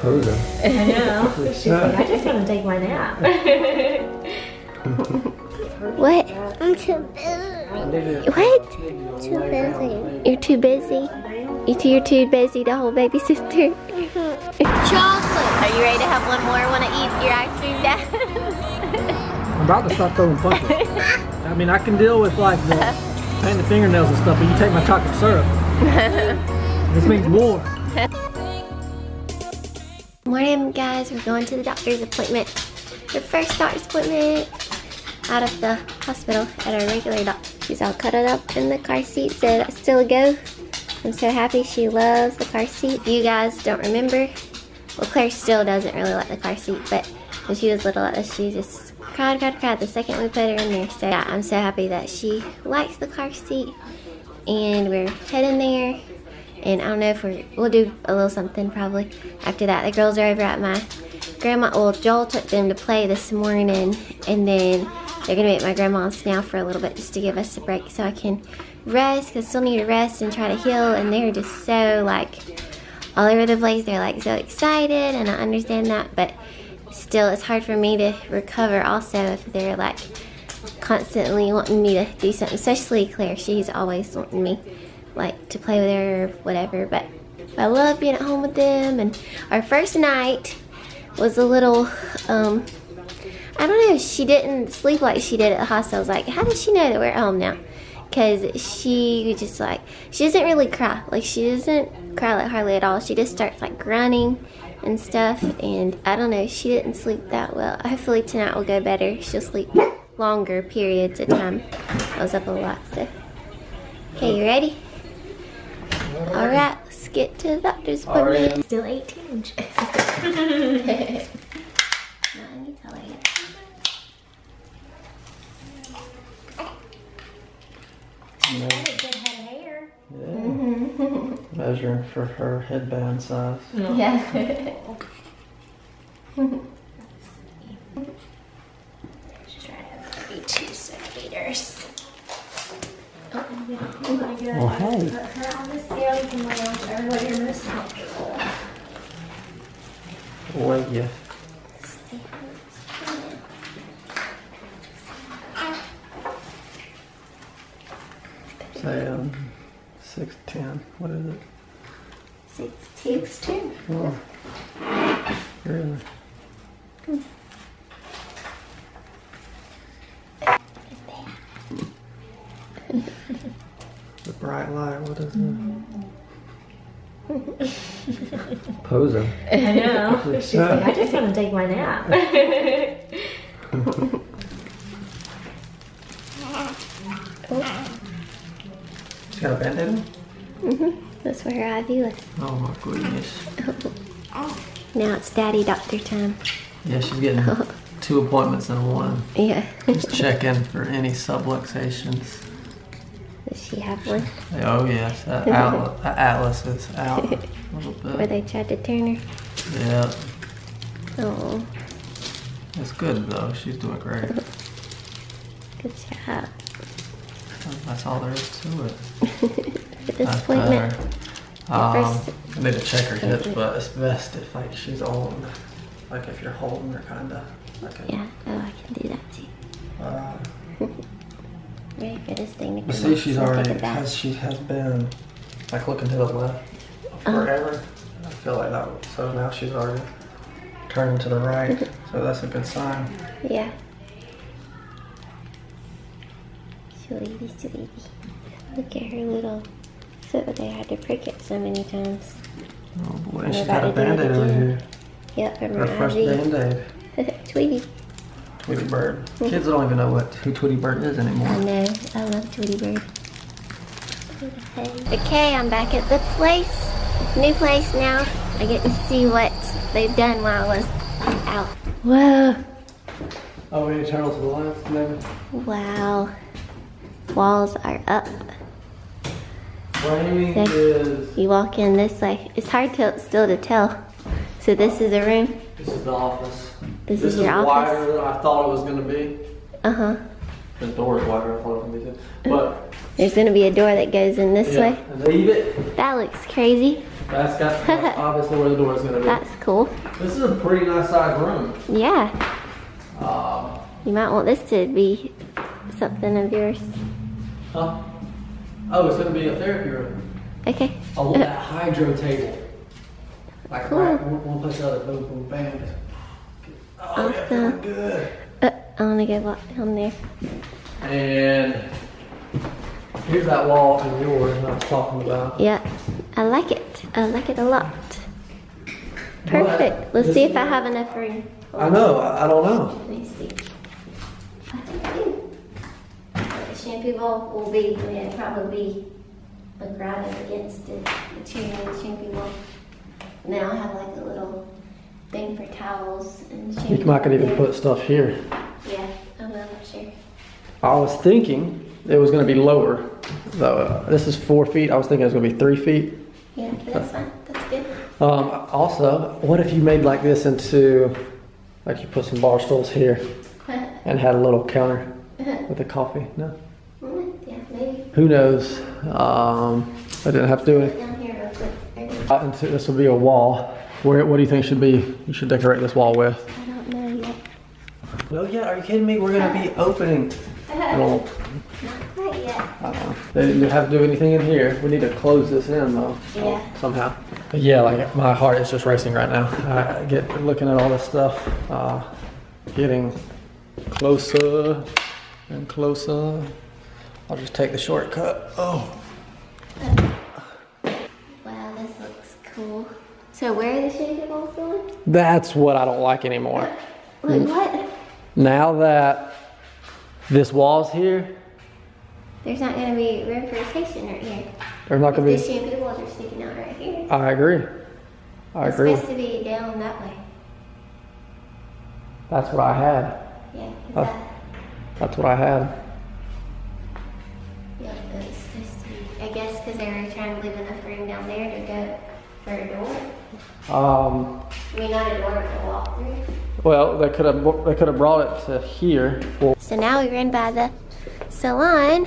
Poser. I know. She's like, I just want to take my nap. What? I'm too busy. What? Too busy. You're too busy? You two, you're too busy to hold baby sister? Chocolate! Are you ready to have one more? Want to eat your ice cream, Dad? I'm about to start throwing punches. I mean, I can deal with like the painting the fingernails and stuff, but you take my chocolate syrup. this means war. Morning, guys. We're going to the doctor's appointment. Your first doctor's appointment out of the hospital at our regular doctor. She's all cuddled up in the car seat, so that's still a go. I'm so happy she loves the car seat. If you guys don't remember, well, Claire still doesn't really like the car seat, but when she was little, uh, she just cried, cried, cried the second we put her in there. So yeah, I'm so happy that she likes the car seat, and we're heading there. And I don't know if we're, we'll do a little something probably after that. The girls are over at my grandma, well, Joel took them to play this morning, and then they're gonna be at my grandma's now for a little bit just to give us a break so I can rest, because I still need to rest and try to heal, and they're just so like all over the place. They're like so excited, and I understand that, but still, it's hard for me to recover also if they're like constantly wanting me to do something, especially Claire. She's always wanting me like to play with her or whatever, but I love being at home with them. And our first night was a little, um, I don't know, she didn't sleep like she did at the hospital. I was like, how does she know that we're at home now? Because she just like, she doesn't really cry. Like, she doesn't cry like hardly at all. She just starts like grunting and stuff. And I don't know, she didn't sleep that well. Hopefully tonight will go better. She'll sleep longer periods of time. I was up a lot, so. Okay, you ready? All right, let's get to the doctor's appointment. Still 18. Good head of hair. Mm-hmm. Measuring for her headband size. Yeah. Just trying to be two centimeters. Well, hey. Put her on the scale. You can lay on whichever you're most comfortable. Say, um, 6'10. What is it? Six two. Oh. Really? Poser. I know. She's like, I just want to take my nap. She got a band-aid on? Mm-hmm. That's where her IV was. Oh my goodness. Now it's daddy doctor time. Yeah, she's getting two appointments in one. Yeah. Just check in for any subluxations. Does she have one? Oh yes, that atlas, that atlas is out a little Where they tried to turn her? Yeah, Oh, it's good though. She's doing great. good job. That's all there is to it. For this appointment. Um, I need to check her hips, but it's best if like she's on, like if you're holding her kinda. Like Yeah, oh, I can do that too. uh, Ready for this thing But see, she's I already has she has been like looking to the left forever. Uh-huh. I feel like that. So now she's already turning to the right. so that's a good sign. Yeah. Sweetie, sweetie. Look at her little foot. They had to prick it so many times. Oh boy, We're she's got a band-aid over here. Yep, from Her first band-aid. Tweety. Tweety Bird. Mm-hmm. Kids don't even know what who Tweety Bird is I anymore. know. I love Tweety Bird. Okay, I'm back at the place. New place now. I get to see what they've done while I was out. Whoa. Oh, we need to turn to the left, maybe. Wow. Walls are up. Framing is. You walk in this way. It's hard to still to tell. So this is a room. This is the office. This, This is your office. wider than I thought it was gonna be. Uh huh. The door is wider than I thought it was gonna be. Too. But There's gonna be a door that goes in this yeah, way. leave it. That looks crazy. That's got that's obviously where the door is gonna be. That's cool. This is a pretty nice sized room. Yeah. Um, You might want this to be something of yours. huh? Oh, it's gonna be a therapy room. Okay. I want that hydro table. Like Cool. right, one, one place other, boom, boom, bam. Oh, yeah, good. Uh, I want to go walk down there. And here's that wall in yours that I was talking about. Yeah. I like it. I like it a lot. Perfect. Let's see if I have enough room. I know, I, I don't know. Let me see. I think I. The shampoo bowl will be, I mean, it'll probably be like right up against the material of the shampoo bowl. And then I'll have like a little thing for towels and shampoo. You might could even put stuff here. Yeah, I will, sure. I was thinking it was gonna be lower. Though uh, this is four feet. I was thinking it was gonna be three feet. Yeah, that's fine. That's good. Um, also, what if you made like this into, like you put some bar stools here and had a little counter with the coffee? No. Yeah, maybe. Who knows? Um, I didn't have to do it. Down here real quick. Uh, so This will be a wall. Where, what do you think should be? You should decorate this wall with. I don't know yet. Well, yeah. Are you kidding me? We're gonna be opening. Well, Not quite yet. I don't know. They didn't have to do anything in here. We need to close this in though. Yeah. Somehow. But yeah, like my heart is just racing right now. I get looking at all this stuff, uh, getting closer and closer. I'll just take the shortcut. Oh. Wow, this looks cool. So where are the shampoo bowls going? That's what I don't like anymore. Wait, what? Now that this wall's here, There's not gonna be room for a station right here. there's not gonna The be. shampoo bowls are sticking out right here. I agree. I It's agree. It's supposed to be down that way. That's what I had. Yeah, Oh. that, That's what I had. yeah, it's supposed to be. I guess because they were trying to leave enough room down there to go for a door. Um, I mean, not a door, but a walk through. Well, they could have they could have brought it to here. So now we ran by the salon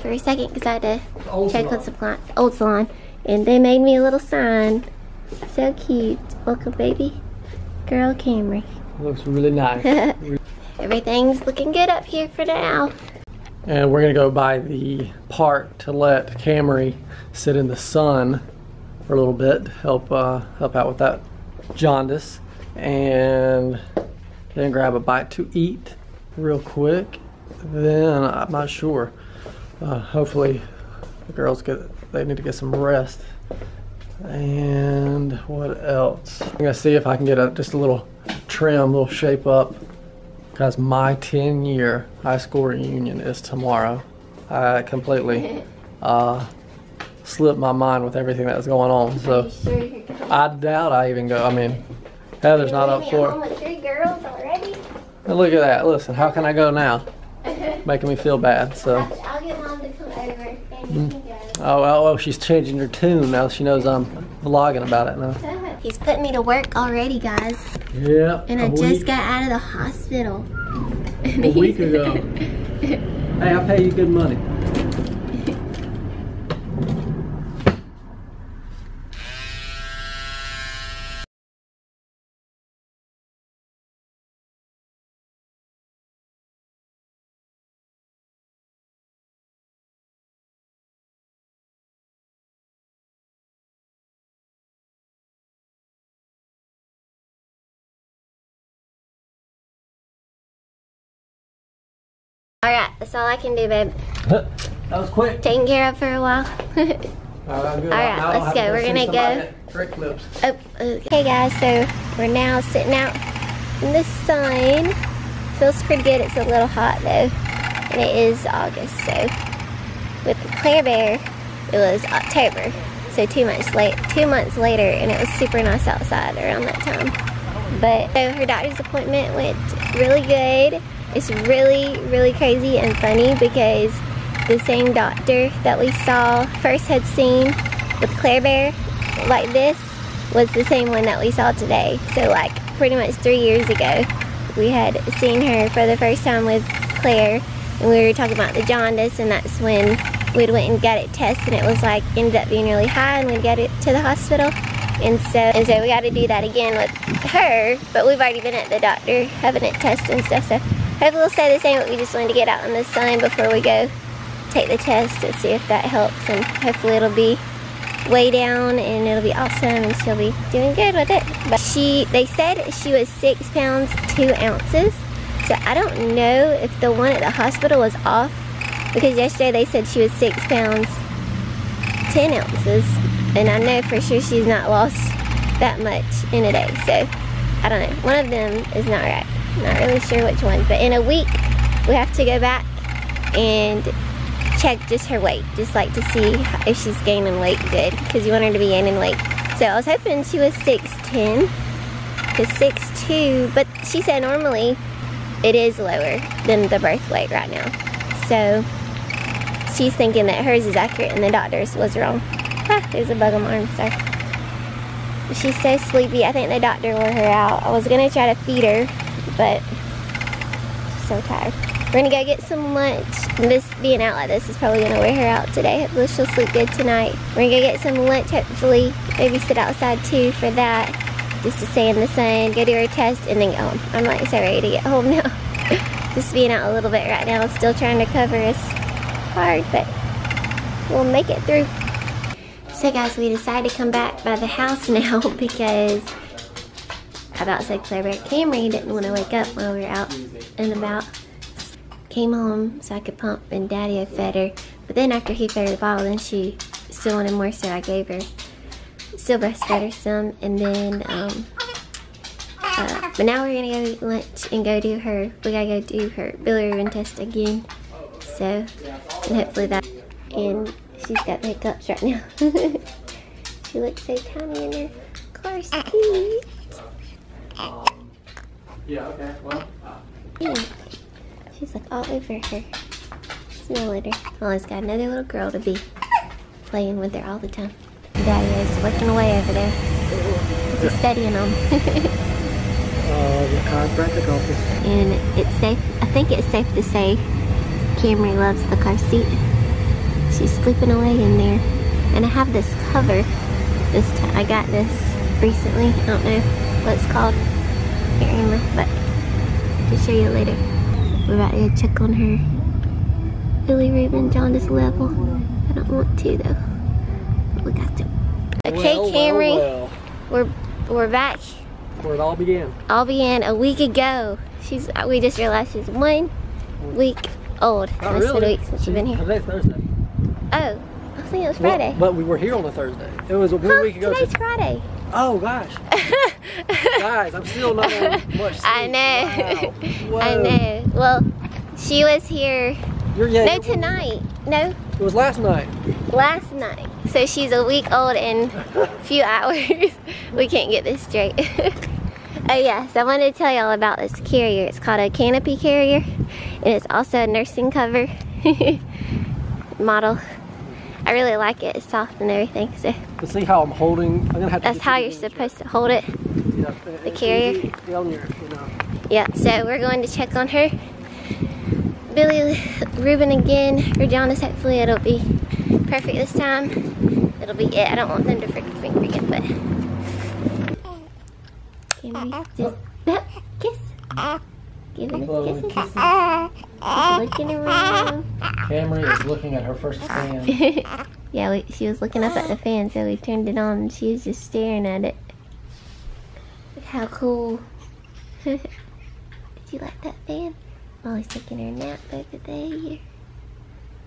for a second because I had to Old check salon. on some clients. Old salon. And they made me a little sign. So cute. Welcome, baby. Girl Camry. looks really nice. Everything's looking good up here for now. and we're gonna go by the park to let Camry sit in the sun for a little bit, help uh, help out with that jaundice, and then grab a bite to eat real quick. Then I'm not sure. Uh, hopefully, the girls get they need to get some rest. And what else? I'm gonna see if I can get a just a little trim, little shape up because my 10 year high school reunion is tomorrow. I completely uh, slipped my mind with everything that was going on. So sure? I doubt I even go. I mean, Heather's not up Leaving me at for it. three girls already? Look at that. Listen, how can I go now? Making me feel bad. So, I'll, get mom to come over and you can go. Mm. oh, well, oh, she's changing her tune now. She knows I'm vlogging about it now. He's putting me to work already, guys. Yeah. And I just got out of the hospital. a week ago. hey, I pay you good money. Alright, that's all I can do, babe. that was quick. Taking care of for a while. All right, let's go. We're gonna go. Trick clips. Oh, okay, guys, so we're now sitting out in the sun. Feels pretty good. It's a little hot though, and it is August. So with the Claire Bear, it was October. So two months late, two months later, and it was super nice outside around that time. But so her doctor's appointment went really good. It's really, really crazy and funny because the same doctor that we saw first had seen with Claire Bear like this was the same one that we saw today. So like pretty much three years ago, we had seen her for the first time with Claire, and we were talking about the jaundice, and that's when we went and got it tested and it was like ended up being really high and we got it to the hospital. And so and so we got to do that again with her, but we've already been at the doctor having it tested and stuff. So hopefully we'll stay the same. But we just wanted to get out in the sun before we go take the test and see if that helps. And hopefully it'll be way down and it'll be awesome and she'll be doing good with it. But she, they said she was six pounds, two ounces. So I don't know if the one at the hospital was off because yesterday they said she was six pounds, 10 ounces. And I know for sure she's not lost that much in a day. So I don't know. One of them is not right. Not really sure which one. But in a week, we have to go back and check just her weight, just like to see if she's gaining weight good, because you want her to be gaining weight. So I was hoping she was 6'10", to 6'2", but she said normally it is lower than the birth weight right now. So she's thinking that hers is accurate and the doctor's was wrong. Ah, there's a bug on my arm, sorry. She's so sleepy, I think the doctor wore her out. I was gonna try to feed her, but so tired. We're gonna go get some lunch. This being out like this is probably gonna wear her out today. Hopefully she'll sleep good tonight. We're gonna go get some lunch, hopefully. Maybe sit outside too for that. Just to stay in the sun, go do her test, and then go home. I'm like so ready to get home now. Just being out a little bit right now. Still trying to cover is hard, but we'll make it through. So guys, we decided to come back by the house now because I about said Claire Camry didn't want to wake up while we were out and about came home so I could pump and daddy had fed her. But then after he fed her the bottle, then she still wanted more so I gave her, still breastfed her some. And then, um, uh, but now we're gonna go eat lunch and go do her, we gotta go do her bilirubin test again. So, and hopefully that, and she's got the hiccups right now. she looks so tiny in her car seat. Yeah, okay, well. She's like all over her. Smell at her. Molly's got another little girl to be playing with her all the time. Daddy is working away over there. He's studying them. Uh, the chiropractic office. and it's safe, I think it's safe to say Camry loves the car seat. She's sleeping away in there. And I have this cover this. I got this recently. I don't know what it's called. Can't remember, but to show you later. We're about to check on her bilirubin jaundice level. I don't want to though. But we got to. Okay, Well, well, Camry. well. We're we're back. Where it all began. I'll be in a week ago. She's we just realized she's one week old. Not Less than a really. week since she's been here. Today's Thursday. Oh, I was thinking it was Well, Friday. but we were here on a Thursday. It was one Huh, week ago. Today's to- Friday. Oh gosh, guys, I'm still not much sleep. I know. Wow. I know. Well, she was here. You're, yeah, No, tonight. No, it was last night. last night. So she's a week old in a few hours. we can't get this straight. oh yes, I wanted to tell y'all about this carrier. It's called a canopy carrier, and it's also a nursing cover model. I really like it. It's soft and everything. So But see how I'm holding. I'm gonna have that's get how you you're to- supposed to hold it. Yeah, the carrier? On your, you know. Yeah, so we're going to check on her. Billy Reuben again, her jaundice, hopefully it'll be perfect this time. It'll be it. I don't want them to freaking finger again, but. Can we just. Uh-uh. kiss? Uh-uh. Give it Hello, a kiss. kisses. Ah, ah. Looking around. Camry is looking at her first fan. yeah, we, she was looking up at the fan, so we turned it on and she was just staring at it. Look how cool. Did you like that fan? Molly's taking her nap over there.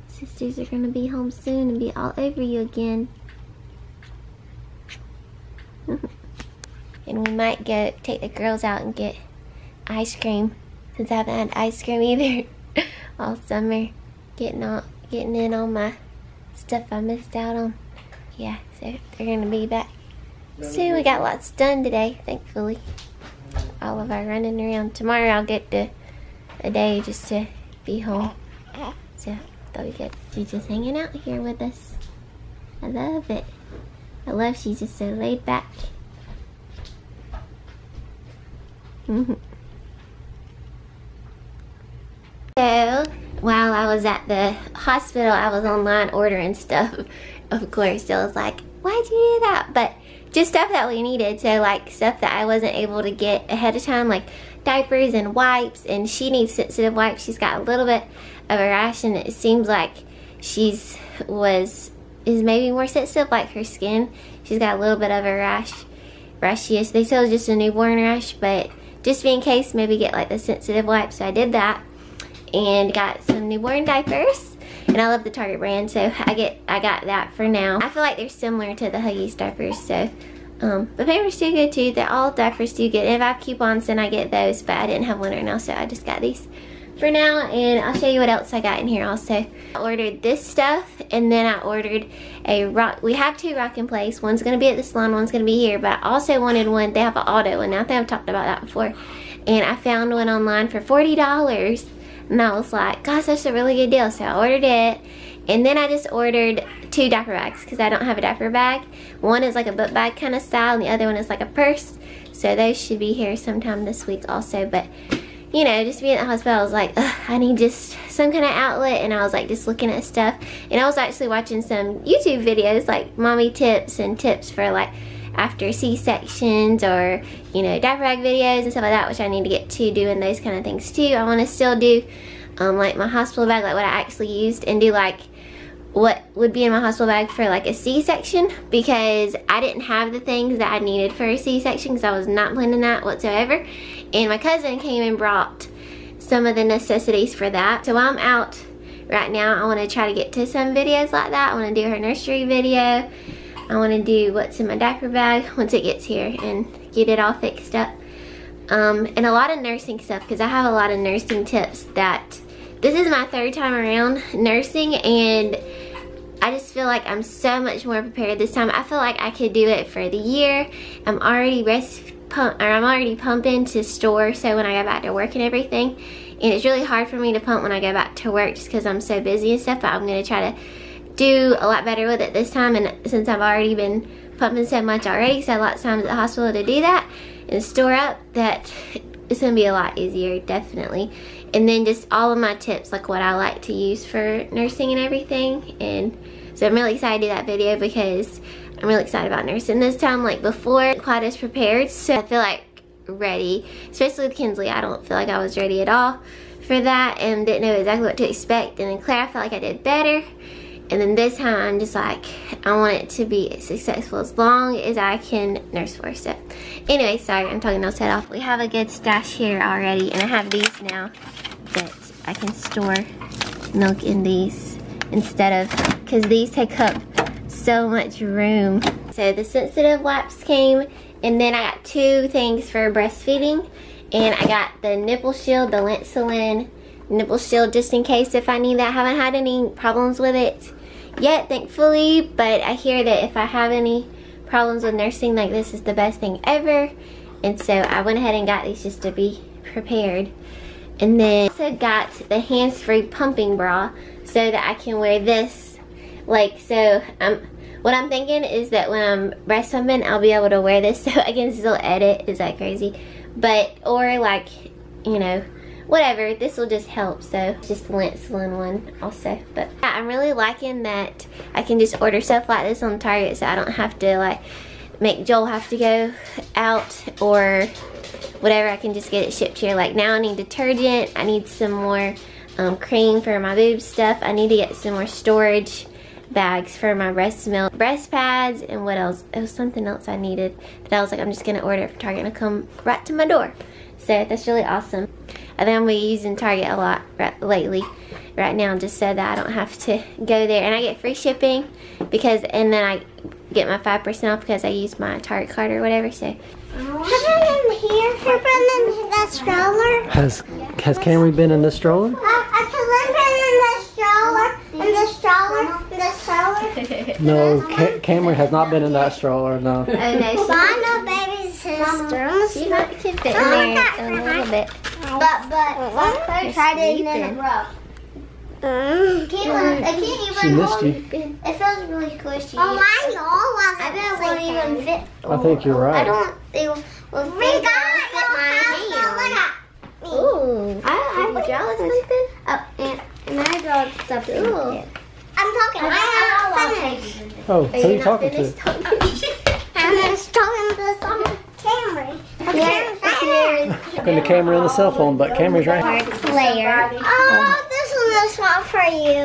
Sisters are gonna be home soon and be all over you again. and we might go take the girls out and get ice cream since I haven't had ice cream either all summer. Getting on, getting in on my stuff I missed out on. Yeah, so they're gonna be back soon. We got lots done today, thankfully. All of our running around. Tomorrow I'll get to a day just to be home. So that'll be good. She's just hanging out here with us. I love it. I love she's just so laid back. Mhm. So while I was at the hospital, I was online ordering stuff. Of course, Jill was like, why'd you do that? But just stuff that we needed. So like stuff that I wasn't able to get ahead of time, like diapers and wipes. And she needs sensitive wipes. She's got a little bit of a rash and it seems like she's was is maybe more sensitive like her skin. She's got a little bit of a rash. Rashiest. They say it's just a newborn rash, but just be in case, maybe get like the sensitive wipes. So I did that and got some newborn diapers and I love the Target brand, so I get I got that for now. I feel like they're similar to the Huggies diapers, so um, but Pampers do good too. They're all diapers do good. If I have coupons, then I get those, but I didn't have one right now, so I just got these for now, and I'll show you what else I got in here also. I ordered this stuff, and then I ordered a rock. We have two Rock 'n Plays. One's gonna be at the salon, one's gonna be here, but I also wanted one. They have an auto, one. I think I've talked about that before. And I found one online for $40 and I was like, gosh, that's a really good deal. So I ordered it. And then I just ordered two diaper bags because I don't have a diaper bag. One is like a book bag kind of style and the other one is like a purse. So those should be here sometime this week also. But, you know, just being at the hospital, I was like, I need just some kind of outlet. And I was like just looking at stuff. And I was actually watching some YouTube videos like mommy tips and tips for like after C-sections or, you know, diaper bag videos and stuff like that, which I need to get to doing those kind of things too. I want to still do, um, like my hospital bag, like what I actually used and do like what would be in my hospital bag for like a C-section because I didn't have the things that I needed for a C-section because I was not planning that whatsoever. And my cousin came and brought some of the necessities for that. So while I'm out right now, I want to try to get to some videos like that. I want to do her nursery video I want to do what's in my diaper bag once it gets here and get it all fixed up. Um, and a lot of nursing stuff because I have a lot of nursing tips that this is my third time around nursing and I just feel like I'm so much more prepared this time. I feel like I could do it for the year. I'm already rest pump or I'm already pumping to store so when I go back to work and everything. And it's really hard for me to pump when I go back to work just because I'm so busy and stuff. But I'm going to try to do a lot better with it this time and since I've already been pumping so much already so I had lots of times at the hospital to do that and store up that it's to be a lot easier definitely. And then just all of my tips like what I like to use for nursing and everything and so I'm really excited to do that video because I'm really excited about nursing this time like before quite as prepared so I feel like ready. Especially with Kinsley I don't feel like I was ready at all for that and didn't know exactly what to expect. And then Claire I felt like I did better and then this time I'm just like, I want it to be successful as long as I can nurse for it. Anyway, sorry, I'm talking no set off. We have a good stash here already, and I have these now that I can store milk in these instead of, because these take up so much room. So the sensitive wipes came, and then I got two things for breastfeeding, and I got the nipple shield, the Lansinoh nipple shield just in case if I need that. I haven't had any problems with it yet, thankfully, but I hear that if I have any problems with nursing, like this is the best thing ever. And so I went ahead and got these just to be prepared. And then I also got the hands-free pumping bra so that I can wear this. Like, so um, what I'm thinking is that when I'm breast pumping, I'll be able to wear this so I can still edit. Is that crazy? But, or like, you know, whatever, this will just help. So just the Lansinoh one also. But yeah, I'm really liking that I can just order stuff like this on Target so I don't have to like make Joel have to go out or whatever. I can just get it shipped here. Like now I need detergent. I need some more um, cream for my boob stuff. I need to get some more storage bags for my breast milk, breast pads, and what else? It was something else I needed that I was like, I'm just gonna order it from Target and it'll come right to my door. So that's really awesome. I think I'm going to be using Target a lot right, lately, right now, just so that I don't have to go there. And I get free shipping because, and then I get my 5% off because I use my Target card or whatever, so. Have I been here? Have I been in that stroller? Has has Camry been in the stroller? Uh, I can live in the stroller, in the stroller, in the stroller. No, Ca Camry has not been in that stroller, no. Oh no, Mama, baby sister. she, she might could in there a little uh-huh. bit. But, but, I tried it and then it broke. Uh-huh. I can't, I can't She even missed hold you. it. It feels really squishy. Oh, I know. I bet it won't even fit. I think you're right. I don't. It will will fit, fit my hand. Ooh, I, did you draw something? Oh, and, and I draw stuff in I'm talking. I'm not finished. Oh, who are you talking to? I'm just talking to some camera. Yeah, Talking to camera on the cell phone, but camera's right. Claire. Oh, this one is not for you.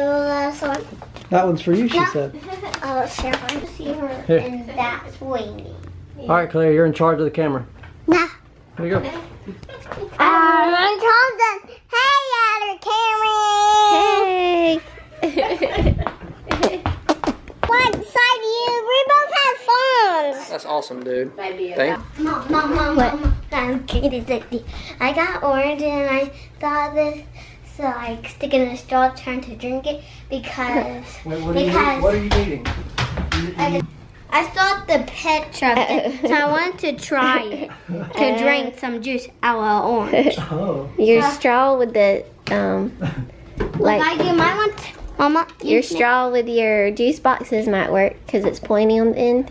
This one. That one's for you, she said. Oh, Sharon, see her, Here. and that's Wayne. All right, Claire, you're in charge of the camera. Nah. Here you go. I'm talking. Hey, Adder Camry. Hey. What side do you? We both have phones. That's awesome, dude. Thank Mom, mom, mom, What? mom. I'm kidding. I got orange and I thought this. So I stick it in a straw, trying to drink it because Wait, what are you- Because- what are you eating? I saw the pet shop, so I wanted to try it to drink some juice out of orange. Oh. Your straw with the um Like, like you might want, to, Mama. your can- straw with your juice boxes might work because it's pointy on the end.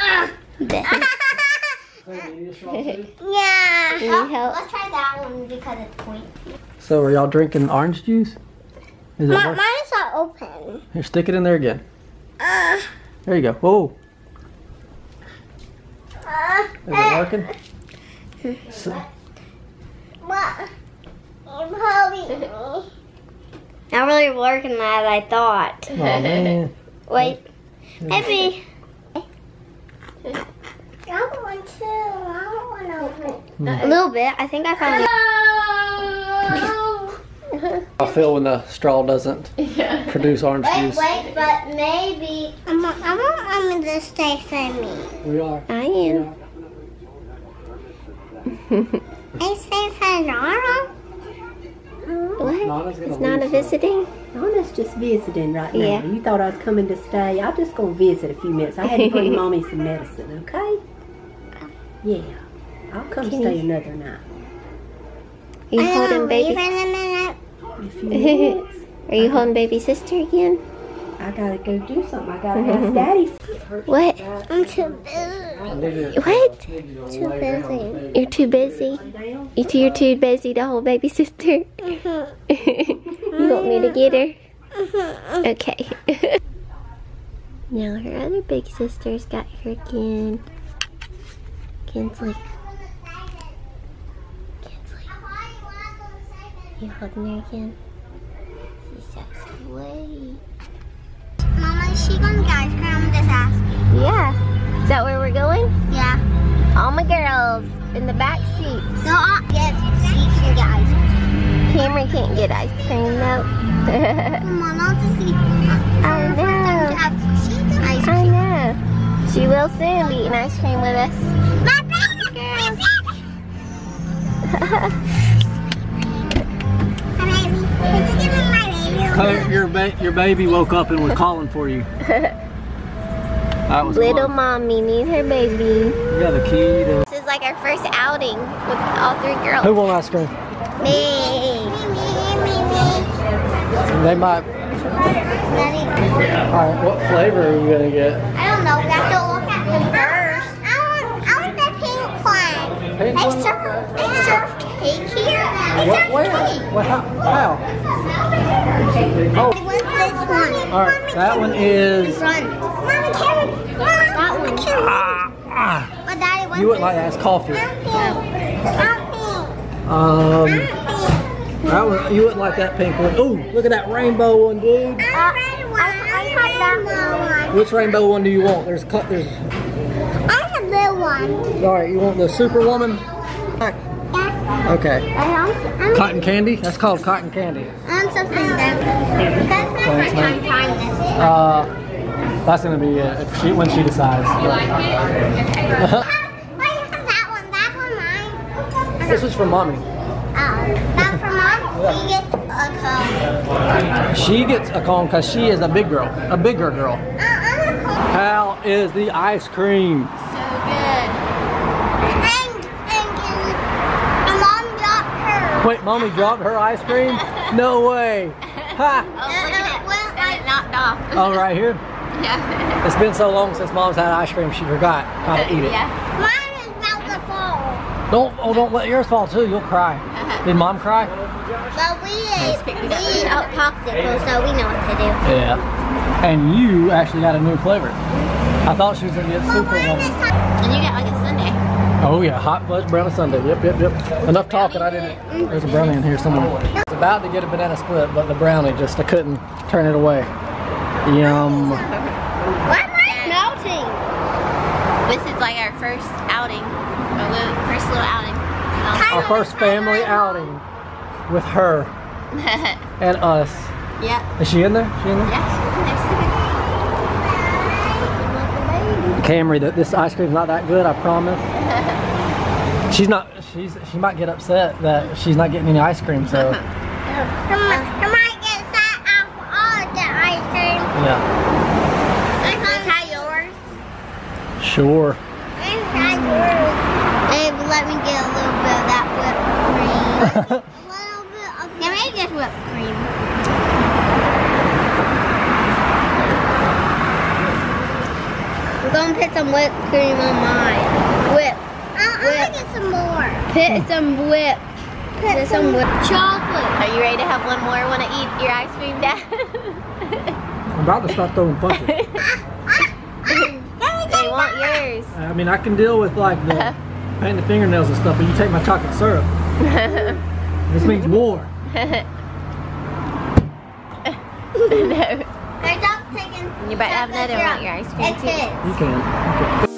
Yeah. Need help? Let's try that one because it's pointy. So are y'all drinking orange juice? Is it My, work- mine's not open. Here, stick it in there again. Uh, There you go. Whoa. uh, Is it working? So- what? You probably. Not really working as I thought. oh man. Wait, maybe. I want one too. I want one open. Hmm. A little bit. I think I found it. I feel when the straw doesn't produce orange Wait, juice. wait, but maybe. I want, I want mommy to stay for me. We are. I am. I stay for Nara? Nana's gonna It's not a visiting? Nana's just visiting right now. Yeah. You thought I was coming to stay. I'm just going to visit a few minutes. I had to bring mommy some medicine, okay? Yeah. I'll come Can stay you- another night. Are you holding baby? a minute. In a few minutes. Are you holding baby sister again? I got to go do something. I got to ask Daddy. What? I'm too busy. What? Too busy. You're too busy. You two, you're too busy to hold baby sister. you want me to get her? Okay. now her other big sister's got her again. Kinsley. Kinsley. You holding her again? She's so sweet. Is she gonna get ice cream? I'm just asking. Yeah. Is that where we're going? Yeah. All my girls in the back seat. No, I yes, she can get ice cream. Cameron can't get ice cream, no. Mama, not to see. I know. Ice I know. She will soon be eating ice cream with us. My baby. My baby. Can you give me my baby? Claire, your, ba- your baby woke up and was calling for you. That was Little fun. mommy needs her baby. Got the key to. This is like our first outing with all three girls. Who won ice cream? Me. They might. Daddy. All right, what flavor are you gonna get? I don't know. We have to look at them first. I want, I want the pink one. Pink They one? they serve cake here. What? Where? cake. What? How? how? Oh, one? all right. That one is. Run. Mama, carrot. That one. Ah, ah. But Daddy, what's You wouldn't like to ask coffee. I'm pink. I'm pink. Um, that one, you wouldn't like that pink one. Ooh, look at that rainbow one, dude. I'm one. I that one. Which rainbow one do you want? There's cut. There's. I the blue one. All right, you want the Superwoman? Okay. I'm, Cotton candy? That's called cotton candy. I'm something different. That's my Thanks, first time trying this. Uh, that's gonna be it if she when she decides. You have that one? That one mine. this was for mommy. Oh, mom. She gets a cone. She gets a cone because she is a big girl, a bigger girl. Uh, I'm a cone. How is the ice cream? And, and, and mom dropped her. Wait, mommy dropped her ice cream? No way. Ha! Uh, well, knocked off. Oh, right here. Yeah. It's been so long since mom's had ice cream, she forgot how to eat it. Mine is about to fall. Don't, oh, don't let yours fall too. You'll cry. Did mom cry? But we ate, pick we it up. eat out popsicles, so we know what to do. Yeah. And you actually got a new flavor. I thought she was gonna get super one. Oh yeah, hot fudge brownie sundae. Yep, yep, yep. Enough talking. I didn't. There's a brownie in here somewhere. I was about to get a banana split, but the brownie just I couldn't turn it away. Yum. Why am I melting? This is like our first outing. Our little, first little outing. Our first family outing with her and us. yeah. Is she in there? She in there? Yeah, Camry, that this ice cream's not that good. I promise. She's not. She's. She might get upset that she's not getting any ice cream. So Come on, come on, get that off all the ice cream. yeah, I can try yours. sure. I can try yours. Babe, let me get a little bit of that whipped cream. a little bit of. Give me just whipped cream. We're gonna put some whipped cream on mine. Whip. I'm gonna get some more. Put some whip. Put some whipped chocolate. Are you ready to have one more? Want to eat your ice cream, Dad? I'm about to start throwing punches. they want yours. I mean, I can deal with like the painting the fingernails and stuff, but you take my chocolate syrup. This means war. no. Guys, I'm taking. You better have another one. Want your ice cream It's too? his. You can. Okay.